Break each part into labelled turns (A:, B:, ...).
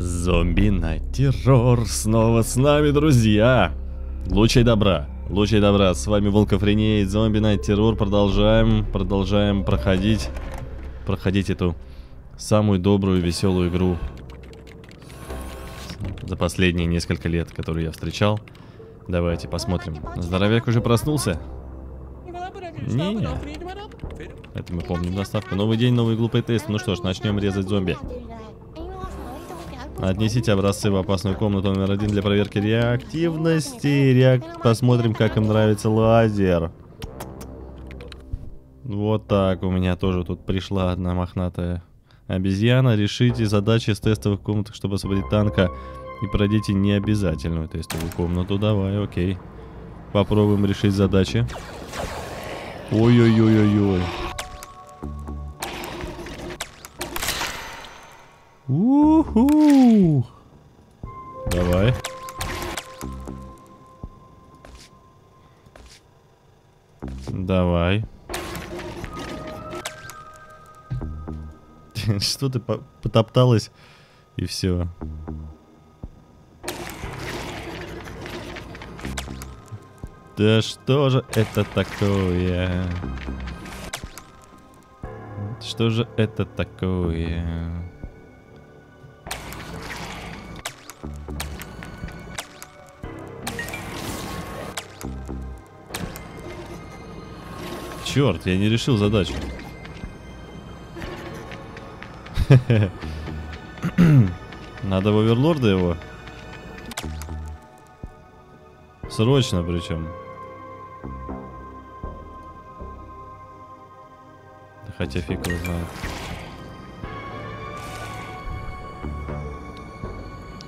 A: Зомби на террор снова с нами, друзья! Лучей добра, лучей добра, с вами Волкофреней, зомби на террор, продолжаем, продолжаем проходить, проходить эту самую добрую, веселую игру за последние несколько лет, которую я встречал. Давайте посмотрим. Здоровяк уже проснулся? Не, это мы помним доставку. Новый день, новый глупый тест. Ну что ж, начнем резать зомби. Отнесите образцы в опасную комнату номер один для проверки реактивности. Реак... Посмотрим, как им нравится лазер. Вот так, у меня тоже тут пришла одна мохнатая обезьяна. Решите задачи с тестовых комнат, чтобы освободить танка. И пройдите необязательную тестовую комнату. Давай, окей. Попробуем решить задачи. Ой-ой-ой-ой-ой. Уху! Давай. Давай. Что ты потопталась и все. Да что же это такое? Что же это такое? Черт, я не решил задачу. Надо в оверлорда его. Срочно причем. Хотя фиг его знает.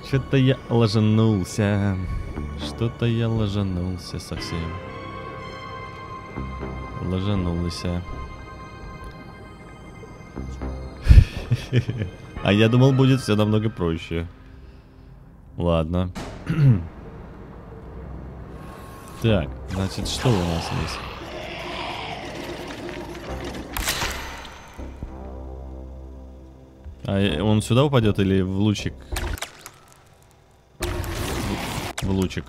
A: Что-то я ложанулся. Что-то я ложанулся совсем. Ложанулся. А я думал, будет все намного проще. Ладно. Так, значит, что у нас есть? А он сюда упадет или в лучик? В лучик.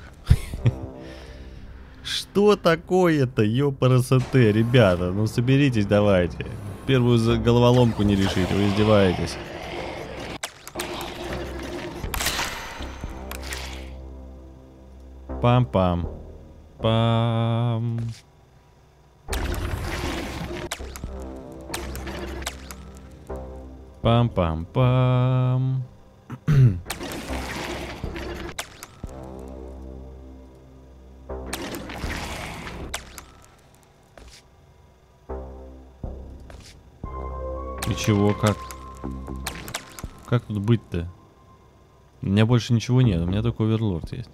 A: Что такое-то, ёпарасоте, ребята? Ну соберитесь давайте. Первую головоломку не решите, вы издеваетесь. Пам-пам. Пам. Пам-пам-пам. Чего, как? Как тут быть-то? У меня больше ничего нет, у меня только оверлорд есть.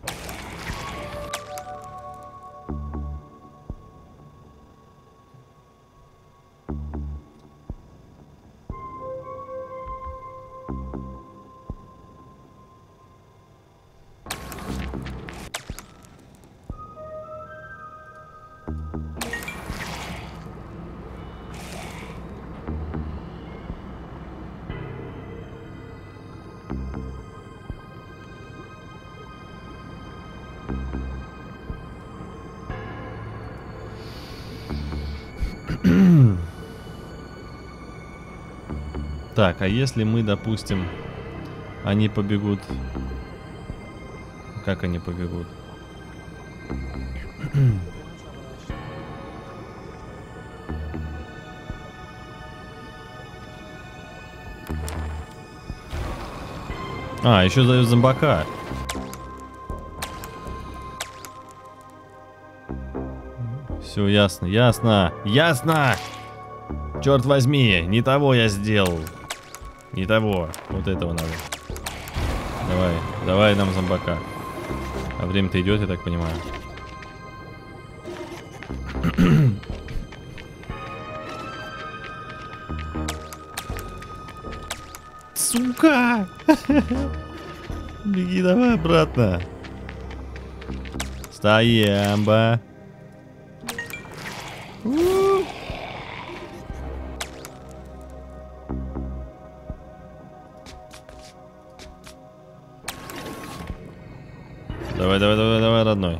A: Так, а если мы, допустим, они побегут... Как они побегут? А, еще дают зомбака. Все ясно, ясно, ясно! Черт возьми, не того я сделал. Не того. Вот этого надо. Давай, давай нам зомбака. А время-то идет, я так понимаю. Сука! Беги давай обратно. Стоямба. Давай, давай, давай, давай, родной.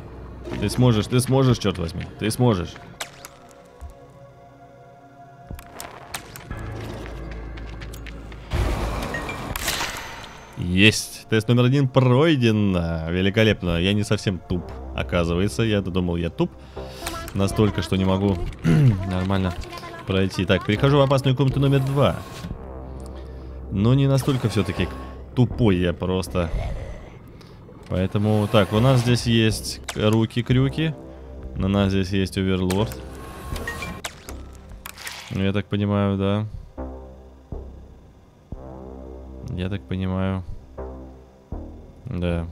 A: Ты сможешь, ты сможешь, черт возьми. Ты сможешь. Есть. Тест номер один пройден. Великолепно. Я не совсем туп, оказывается. Я-то думал, я туп. Настолько, что не могу нормально пройти. Так, перехожу в опасную комнату номер два. Но не настолько все-таки тупой я просто. Поэтому, так, у нас здесь есть руки-крюки. На нас здесь есть оверлорд. Я так понимаю, да. Я так понимаю. Да.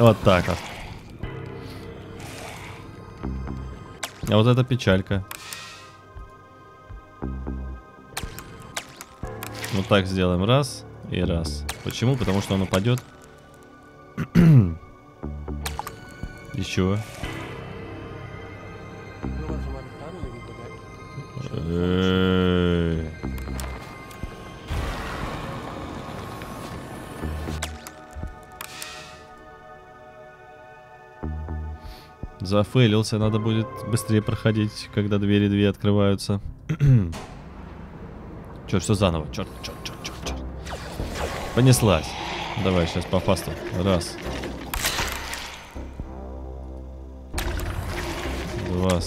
A: Вот так вот. А вот это печалька. Вот так сделаем. Раз и раз. Почему? Потому что он упадет. Еще. Зафейлился, надо будет быстрее проходить, когда двери две открываются. Черт, все заново. Черт, черт, черт, черт, черт. Понеслась. Давай, сейчас по фасту. Раз. Два.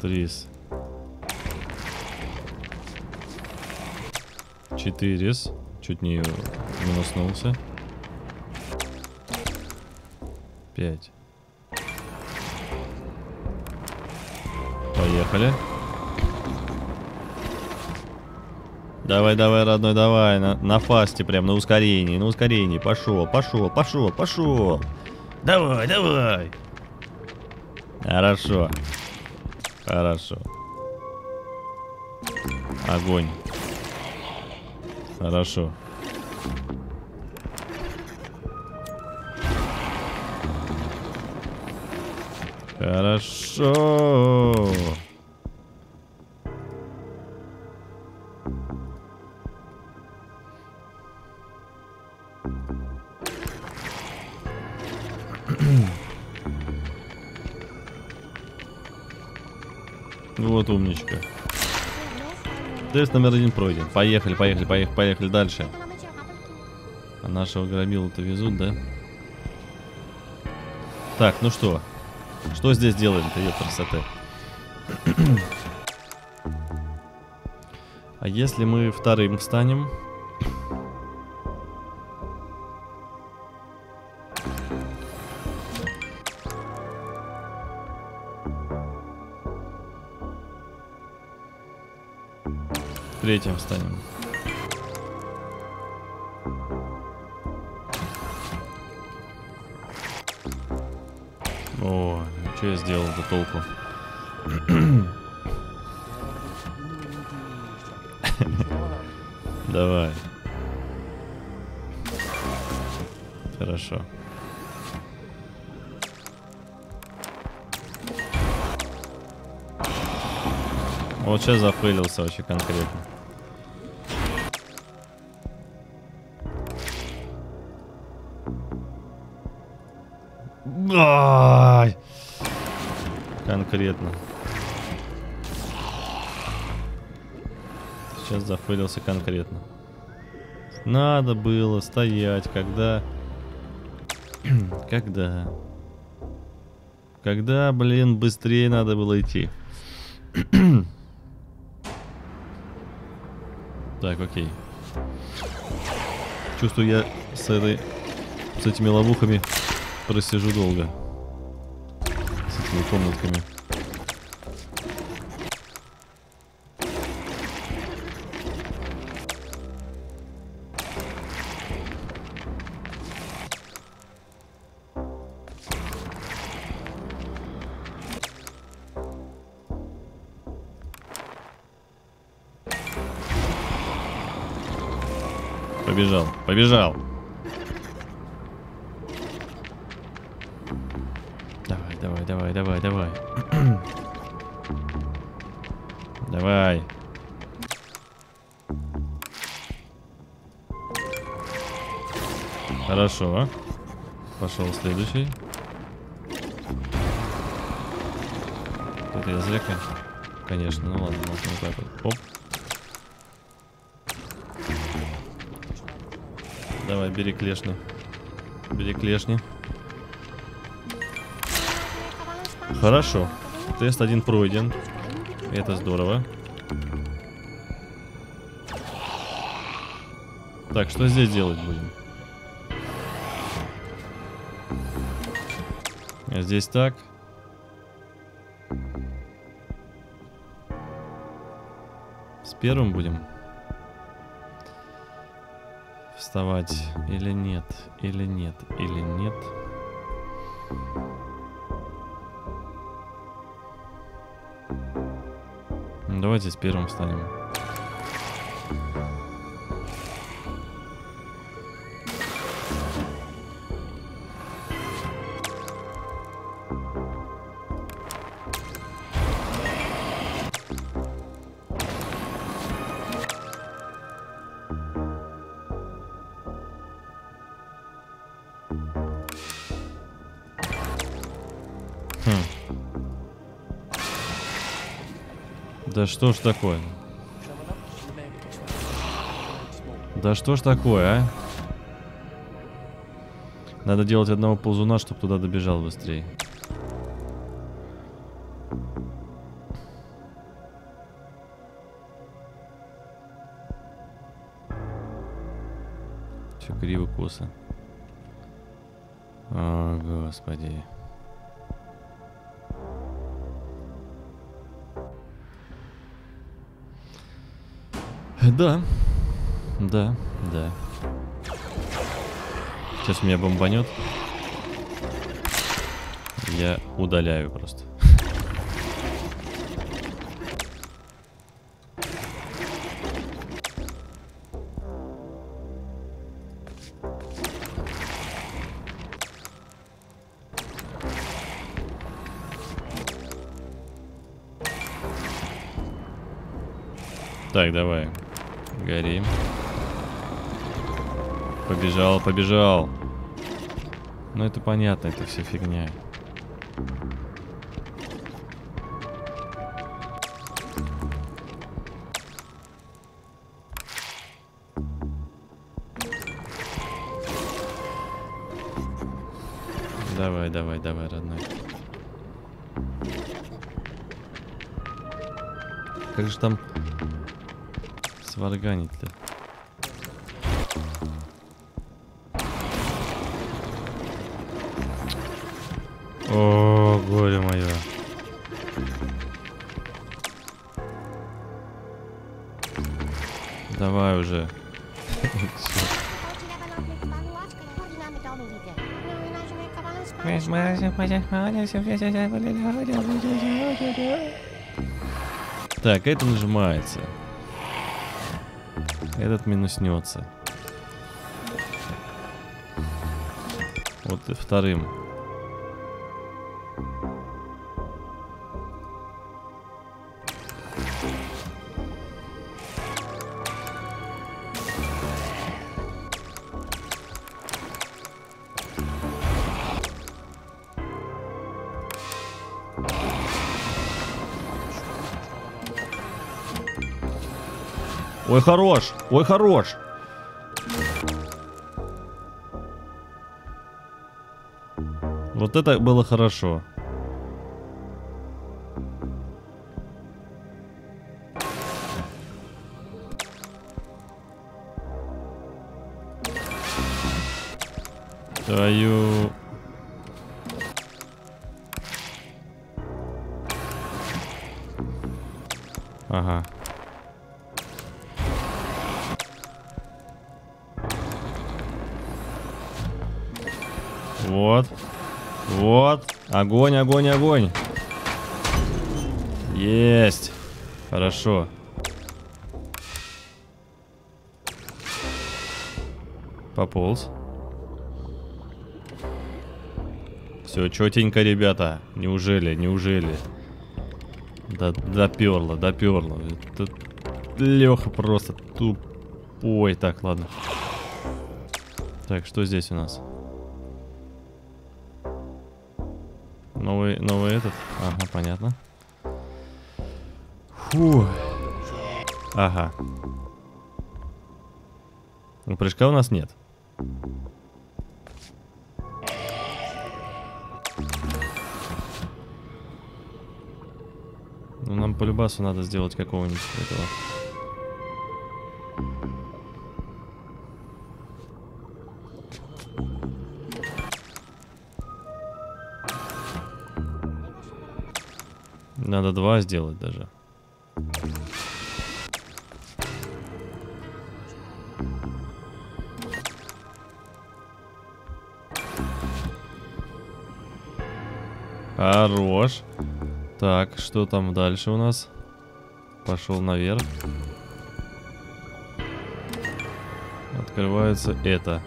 A: Три. Четыре. Чуть не минуснулся. Пять. Поехали. Давай, давай, родной, давай. На, на фасте прям, на ускорении, на ускорении. Пошел, пошел, пошел, пошел. Давай, давай. Хорошо. Хорошо. Огонь. Хорошо. Хорошо. Вот умничка. Тест номер один пройден. Поехали, поехали, поехали, поехали дальше. А нашего громилу-то везут, да? Так, ну что? Что здесь делаем-то, ее красоты? а если мы вторым станем? Третьим станем. О, что я сделал до толку? Давай. Хорошо. Вот сейчас зафейлился вообще конкретно. Конкретно. Сейчас зафейлился конкретно. Надо было стоять, когда... когда... Когда, блин, быстрее надо было идти. так, окей. Чувствую, я с этой... С этими ловухами просижу долго. С этими комнатками. Побежал. Давай, давай, давай, давай, давай. давай. Хорошо. Пошел следующий. Это я зря, конечно. Конечно, ну ладно, можно вот так вот. Оп. Давай, бери клешни. Бери клешни. Хорошо. Тест один пройден. Это здорово. Так, что здесь делать будем? А здесь так. С первым будем вставать или нет, или нет, или нет. Давайте с первым встанем. Да что ж такое? Да что ж такое, а? Надо делать одного ползуна, чтобы туда добежал быстрее. Че, криво косо. О, господи. Да. Да, да. Сейчас меня бомбанет. Я удаляю просто. Так, давай. Гори. Побежал, побежал. Ну это понятно, это все фигня. Давай, давай, давай, родной. Как же там сварганить-то? О, горе мое. Давай уже. Так, это нажимается. Этот минуснется. Вот и вторым. Ой, хорош. Ой, хорош. Вот это было хорошо. Твою... Ага. Вот. Вот. Огонь, огонь, огонь. Есть. Хорошо. Пополз. Все четенько, ребята. Неужели, неужели? Да, доперло, доперло. Леха просто тупой. Так, ладно. Так, что здесь у нас? Новый, новый этот? Ага, понятно. Фу. Ага. Ну, прыжка у нас нет. Ну, нам по любасу надо сделать какого-нибудь этого. Надо два сделать даже. Хорош. Так, что там дальше у нас? Пошел наверх. Открывается это.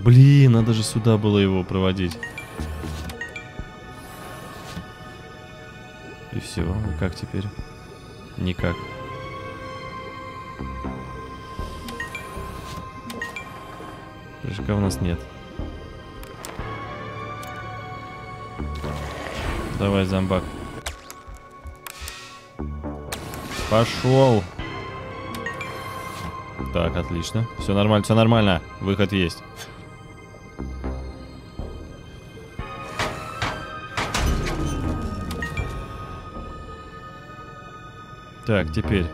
A: Блин, надо же сюда было его проводить. Как теперь? Никак. Прыжка у нас нет. Давай, зомбак. Пошел. Так, отлично. Все нормально, все нормально. Выход есть. Так, теперь.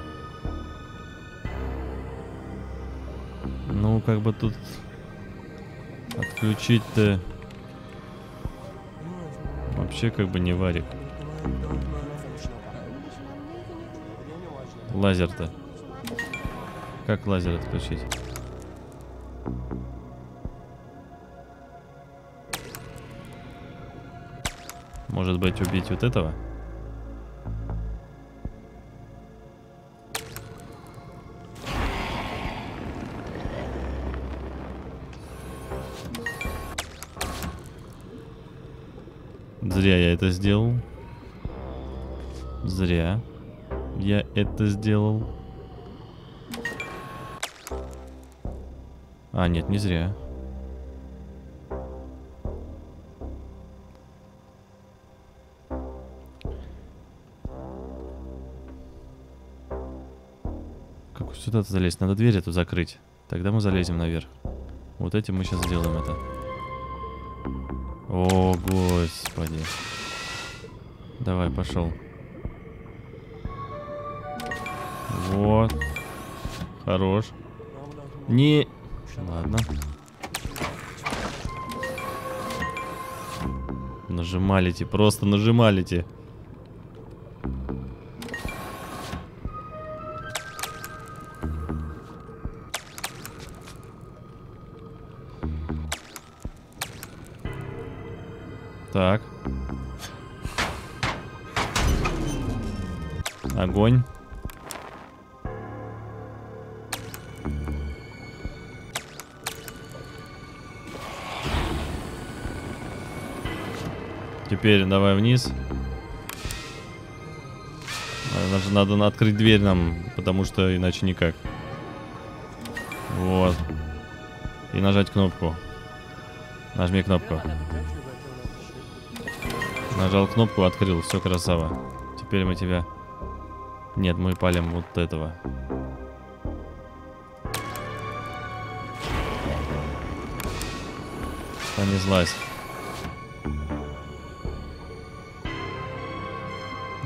A: Ну, как бы тут отключить-то вообще как бы не варик. Лазер-то. Как лазер отключить? Может быть убить вот этого? Это сделал. Зря я это сделал. А, нет, не зря. Как сюда-то залезть? Надо дверь эту закрыть. Тогда мы залезем наверх. Вот этим мы сейчас сделаем это. О, господи. Давай, пошел. Вот. Хорош. Не... Ладно. Нажималите, просто нажималите. Так. Огонь. Теперь давай вниз. Надо, надо открыть дверь нам, потому что иначе никак. Вот. И нажать кнопку. Нажми кнопку. Нажал кнопку, открыл. Все, красава. Теперь мы тебя... Нет, мы палим вот этого. Понеслась.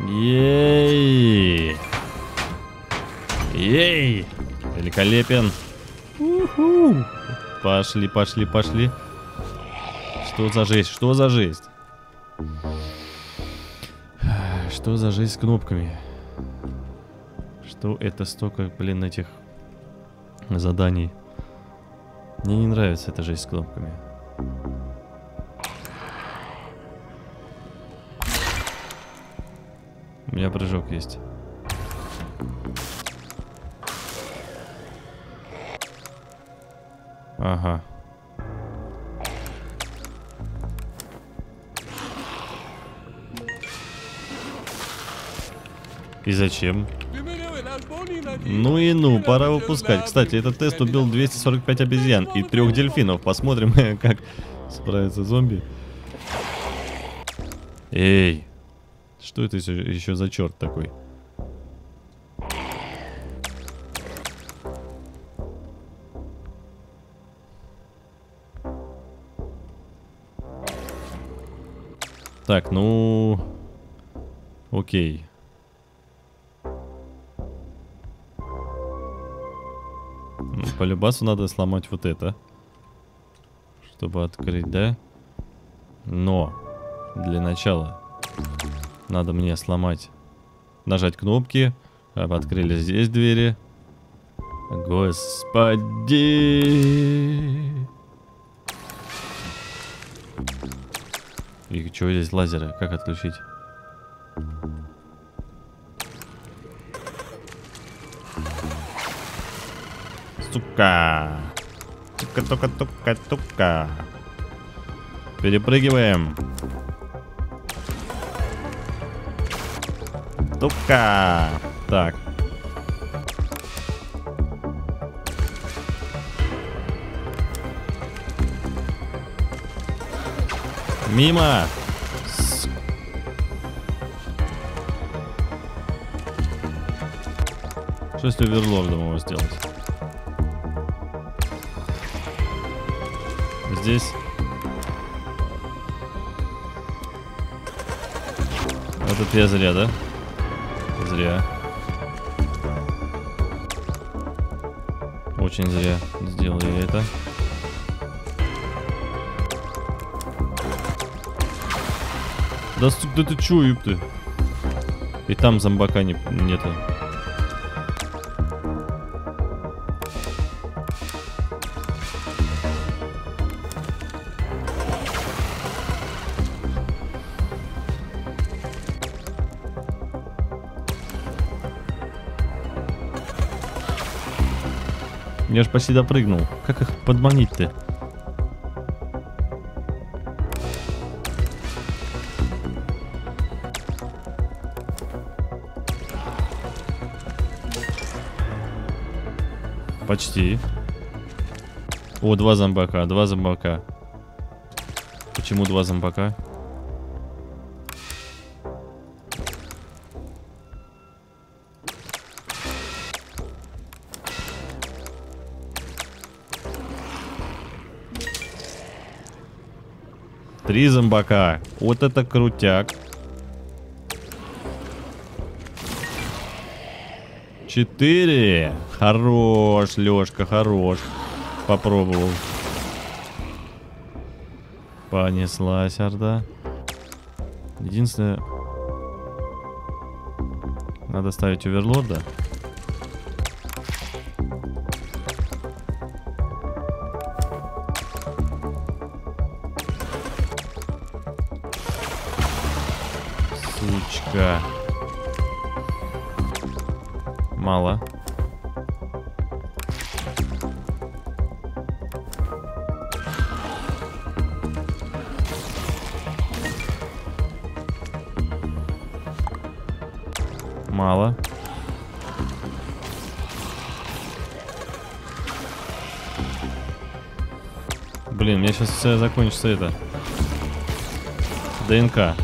A: Ей! Ей! Великолепен. Пошли, пошли, пошли. Что за жесть? Что за жесть? Что за жизнь с кнопками? что это столько, блин, этих заданий. Мне не нравится эта жизнь с кнопками. У меня прыжок есть. Ага. И зачем? Ну и ну, пора выпускать. Кстати, этот тест убил 245 обезьян и трех дельфинов. Посмотрим, как справится зомби. Эй, что это еще, еще за черт такой? Так, ну... Окей. Ну, по любасу надо сломать вот это. Чтобы открыть, да? Но для начала надо мне сломать, нажать кнопки, открыли здесь двери. Господи! И что здесь лазеры? Как отключить? Сука! Тука-тука-тука-тука. Перепрыгиваем. Тука. Так. Мимо. С... Что если оверлордом его сделать? Здесь. Этот я зря, да? Зря. Очень зря сделал я это. Да, да ты чё, ёпты? И там зомбака не, нету. Я ж почти допрыгнул. Как их подманить-то? Почти. О, два зомбака, два зомбака. Почему два зомбака? Три зомбака. Вот это крутяк. Четыре. Хорош, Лешка, хорош. Попробовал. Понеслась орда. Единственное... Надо ставить оверлорда. Мало. Мало. Блин, мне сейчас все закончится это. ДНК.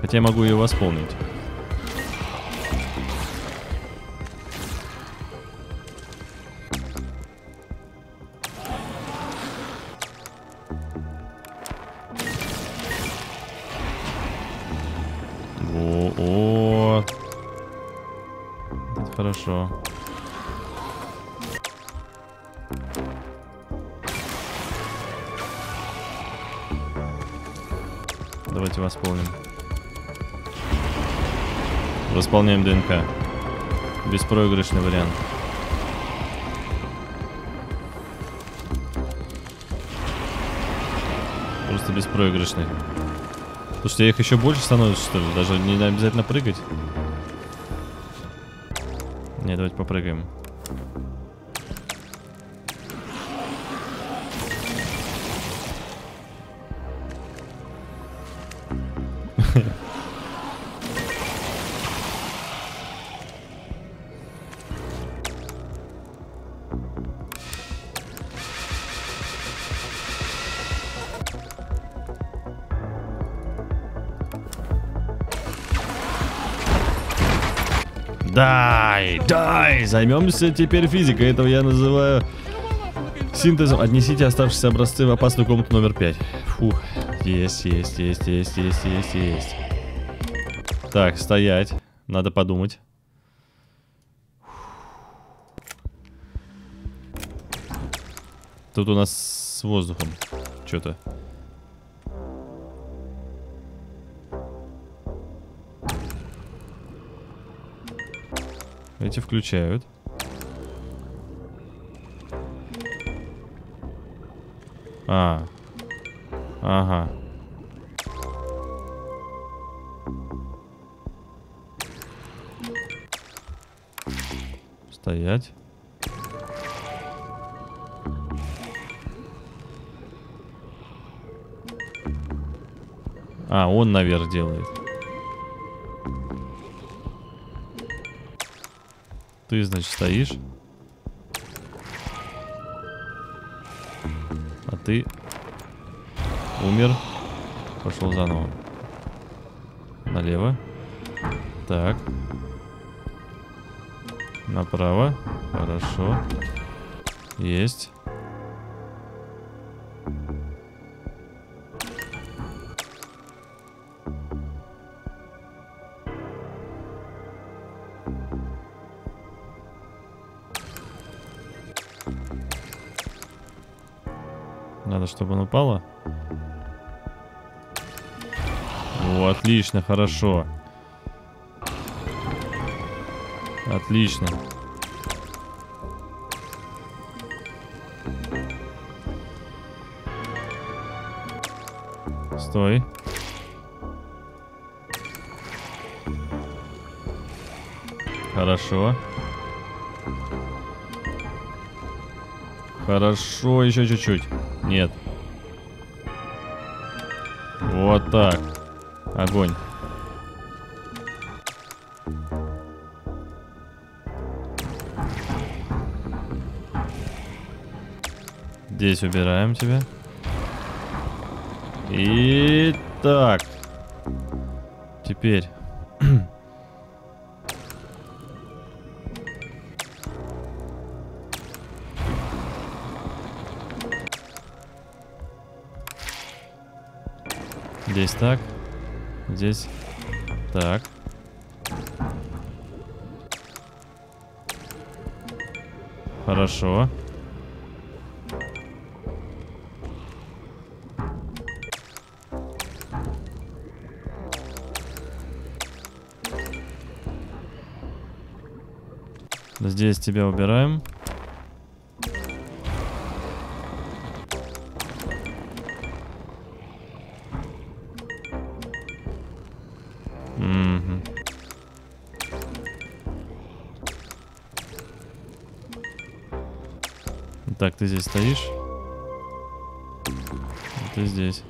A: Хотя я могу ее восполнить. Восполняем ДНК. Беспроигрышный вариант. Просто беспроигрышный. Слушайте, их еще больше становится, что ли? Даже не обязательно прыгать. Не, давайте попрыгаем. Займемся теперь физикой. Этого я называю синтезом. Отнесите оставшиеся образцы в опасную комнату номер 5. Фух. Есть, есть, есть, есть, есть, есть, есть. Так, стоять. Надо подумать. Тут у нас с воздухом что-то. Эти включают. А. Ага. Стоять. А, он наверх делает. Ты, значит, стоишь. А ты умер. Пошел заново. Налево. Так. Направо. Хорошо. Есть. Чтобы он упало. О, отлично, хорошо. Отлично. Стой. Хорошо. Хорошо, еще чуть-чуть. Нет. Так. Огонь. Здесь убираем тебя. И так. Теперь. Здесь так. Здесь так. Хорошо. Здесь тебя убираем. Так, ты здесь стоишь? Ты здесь.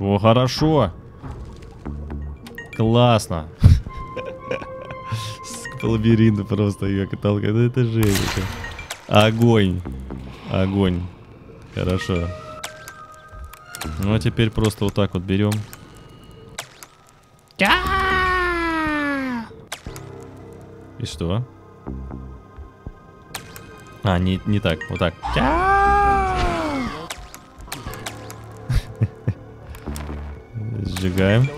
A: О, хорошо. Классно. Сука, Лабиринты просто ее каталка. Это жесть. Огонь. Огонь. Хорошо. Ну а теперь просто вот так вот берем. Что? А, не, не так, вот так. Сжигаем.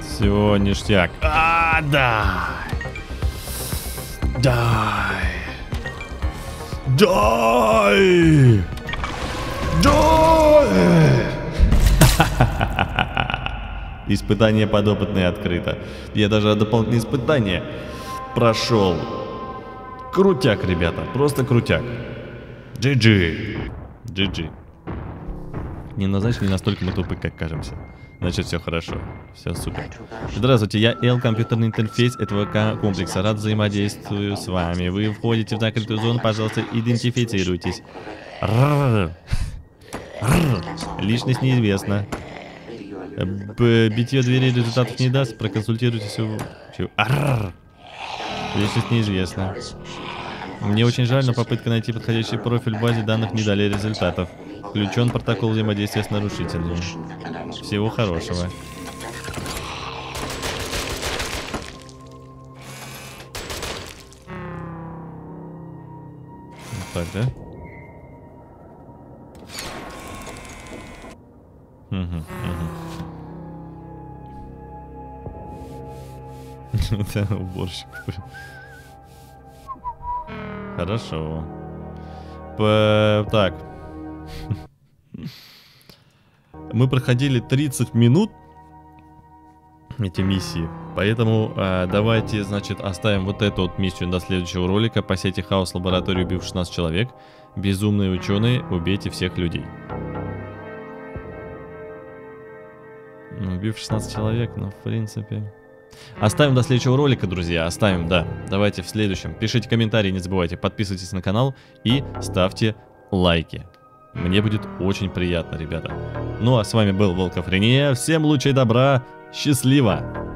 A: Все, ништяк. А, дай. Дай. Дай. Дай. Испытание подопытное открыто. Я даже дополнительное испытание прошел. Крутяк, ребята, просто крутяк. GG. GG. Не, ну знаешь, не настолько мы тупы, как кажемся. Значит, все хорошо. Все супер. Здравствуйте, я Эл, компьютерный интерфейс этого комплекса. Рад взаимодействую с вами. Вы входите в закрытую зону, пожалуйста, идентифицируйтесь. Личность неизвестна. Б битье двери результатов не даст. Проконсультируйтесь у... Личность неизвестна. Мне очень жаль, но попытка найти подходящий профиль в базе данных не дали результатов. Включен протокол взаимодействия с нарушителями. Всего хорошего. Так, да? Угу, угу. Это уборщик. Хорошо. П так. Мы проходили 30 минут эти миссии. Поэтому э, давайте, значит, оставим вот эту вот миссию до следующего ролика. По сети хаос лабораторию убив 16 человек. Безумные ученые, убейте всех людей. Убив 16 человек, ну, в принципе... Оставим до следующего ролика, друзья, оставим, да. Давайте в следующем. Пишите комментарии, не забывайте, подписывайтесь на канал и ставьте лайки. Мне будет очень приятно, ребята. Ну а с вами был Волкофрения. Всем лучей добра. Счастливо!